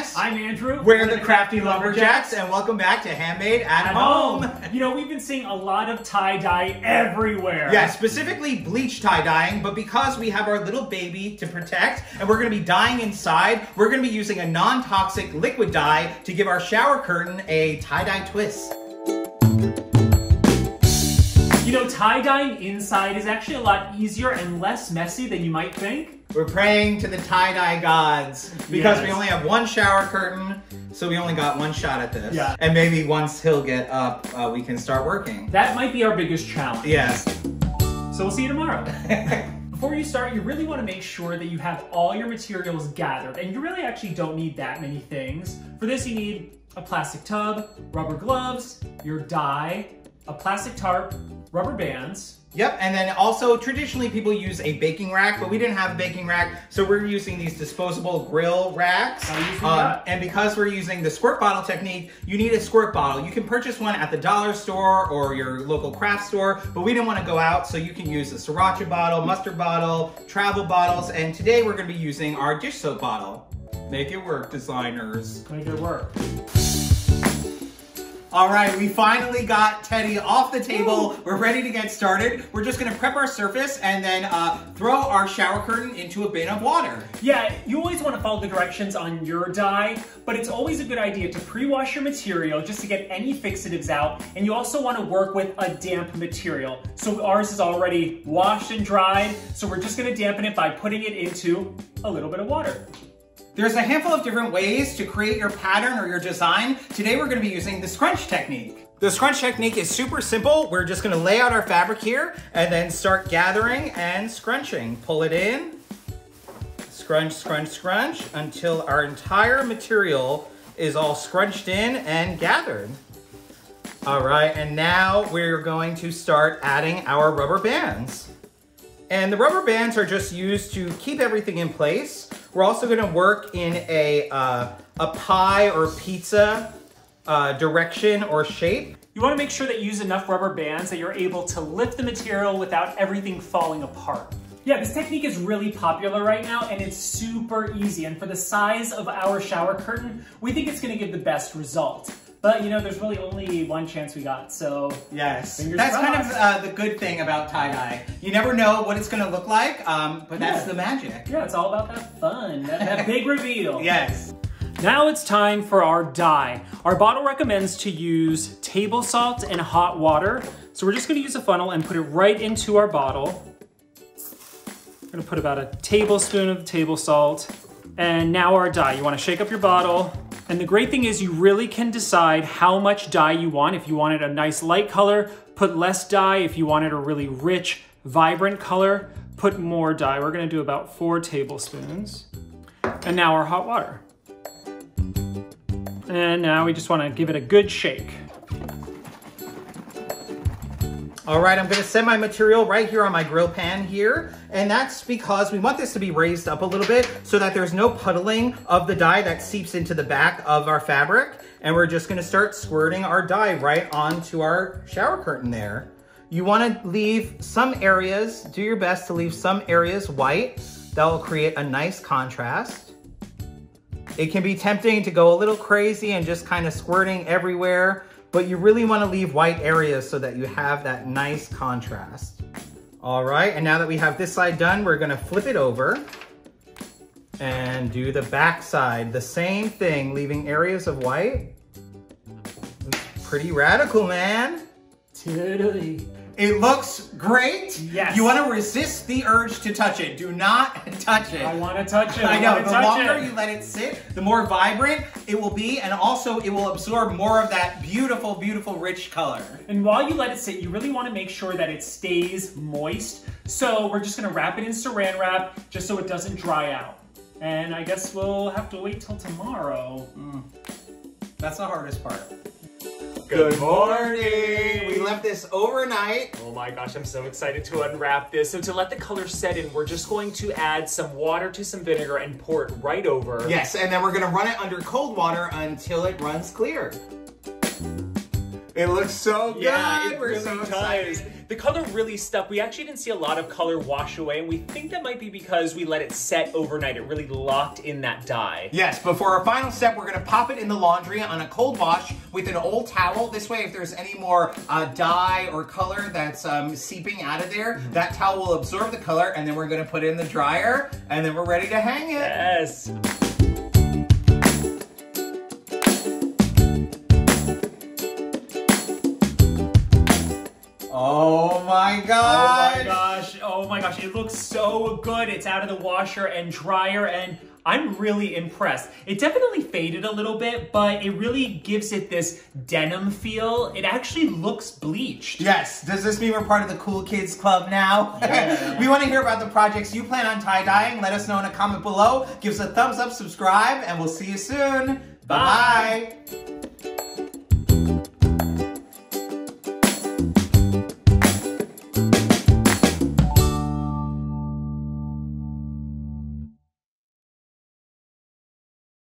Dennis. I'm Andrew. We're the Crafty Lumberjacks, and welcome back to Handmade at, At home. home. You know, we've been seeing a lot of tie-dye everywhere. Yeah, specifically bleach tie dyeing, but because we have our little baby to protect and we're gonna be dyeing inside, we're gonna be using a non toxic liquid dye to give our shower curtain a tie dye twist. You know, tie-dyeing inside is actually a lot easier and less messy than you might think. We're praying to the tie dye gods because we only have one shower curtain, so we only got one shot at this. Yeah. And maybe once he'll get up, uh, we can start working. That might be our biggest challenge. Yes. So we'll see you tomorrow. Before you start, you really want to make sure that you have all your materials gathered, and you really actually don't need that many things. For this, you need a plastic tub, rubber gloves, your dye, a plastic tarp, rubber bands, Yep, and then also traditionally people use a baking rack, but we didn't have a baking rack, so we're using these disposable grill racks. Um, and because we're using the squirt bottle technique, you need a squirt bottle. You can purchase one at the dollar store or your local craft store, but we didn't want to go out, so you can use a sriracha bottle, mustard bottle, travel bottles, and today we're going to be using our dish soap bottle. Make it work, designers. make it work. All right, we finally got Teddy off the table. We're ready to get started. We're just gonna prep our surface and then uh, throw our shower curtain into a bin of water. Yeah, you always want to follow the directions on your dye, but it's always a good idea to pre-wash your material just to get any fixatives out. And you also want to work with a damp material. So ours is already washed and dried, so we're just going to dampen it by putting it into a little bit of water. There's a handful of different ways to create your pattern or your design. Today we're gonna be using the scrunch technique. The scrunch technique is super simple. We're just gonna lay out our fabric here and then start gathering and scrunching. Pull it in, scrunch, scrunch, scrunch until our entire material is all scrunched in and gathered. All right, and now we're going to start adding our rubber bands. And the rubber bands are just used to keep everything in place. We're also gonna work in a, uh, a pie or pizza uh, direction or shape. You want to make sure that you use enough rubber bands that you're able to lift the material without everything falling apart. Yeah, this technique is really popular right now and it's super easy. And for the size of our shower curtain, we think it's gonna give the best result. But you know, there's really only one chance we got, so Yes, Fingers that's kind of uh, the good thing about tie-dye. You never know what it's gonna look like, um, but that's the magic. yeah, it's all about that fun, that, that big reveal. Yes. Now it's time for our dye. Our bottle recommends to use table salt and hot water. So we're just gonna use a funnel and put it right into our bottle. We're gonna put about a tablespoon of table salt. And now our dye. You wanna shake up your bottle. And the great thing is you really can decide how much dye you want. If you wanted a nice light color, put less dye. If you wanted a really rich, vibrant color, put more dye. We're gonna do about four tablespoons. And now our hot water. And now we just want to give it a good shake. All right, I'm gonna set my material right here on my grill pan here, and that's because we want this to be raised up a little bit so that there's no puddling of the dye that seeps into the back of our fabric, and we're just gonna start squirting our dye right onto our shower curtain there. You wanna leave some areas, do your best to leave some areas white. That will create a nice contrast. It can be tempting to go a little crazy and just kind of squirting everywhere, but you really want to leave white areas so that you have that nice contrast. All right, and now that we have this side done, we're gonna flip it over and do the back side. The same thing, leaving areas of white. Pretty radical, man. Totally. It looks great. Yes. You want to resist the urge to touch it. Do not touch it. I want to touch it. I I, know, the longer it. you let it sit, the more vibrant it will be, and also it will absorb more of that beautiful, beautiful, rich color. And while you let it sit, you really want to make sure that it stays moist. So we're just going to wrap it in saran wrap just so it doesn't dry out. And I guess we'll have to wait till tomorrow. Mm. That's the hardest part. Good morning. We left this overnight. Oh my gosh, I'm so excited to unwrap this. So to let the color set in, we're just going to add some water to some vinegar and pour it right over. Yes, and then we're gonna run it under cold water until it runs clear. It looks so good. Yeah, it We're really so does. excited. The color really stuck. We actually didn't see a lot of color wash away, and we think that might be because we let it set overnight. It really locked in that dye. Yes, but for our final step, we're gonna pop it in the laundry on a cold wash with an old towel. This way, if there's any more uh, dye or color that's um, seeping out of there, that towel will absorb the color, and then we're gonna put it in the dryer, and then we're ready to hang it. Yes. Oh my Oh my gosh, oh my gosh, it looks so good. It's out of the washer and dryer and I'm really impressed. It definitely faded a little bit, but it really gives it this denim feel. It actually looks bleached. Yes, does this mean we're part of the cool kids club now? Yeah. we want to hear about the projects you plan on tie-dyeing. Let us know in a comment below. Give us a thumbs up, subscribe, and we'll see you soon. Bye-bye.